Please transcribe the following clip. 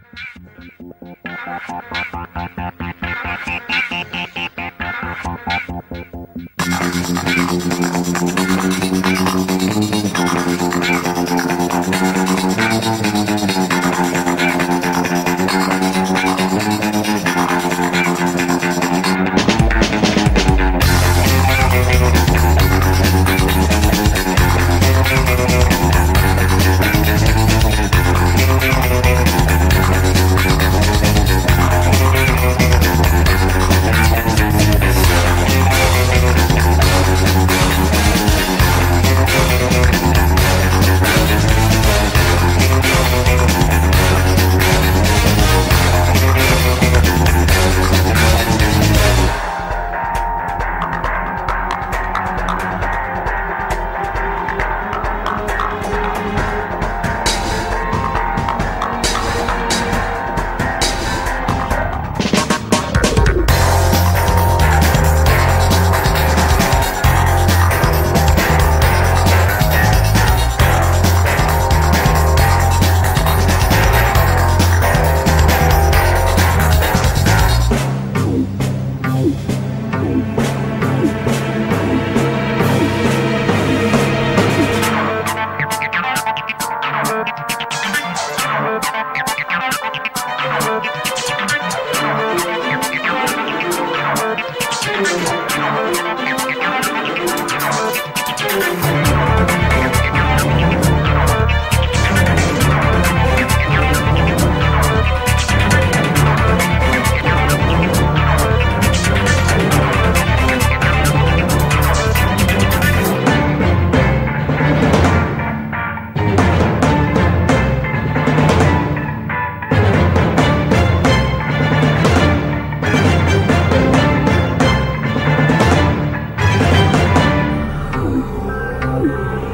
Beta, beta, beta, beta, beta, beta, beta, beta. you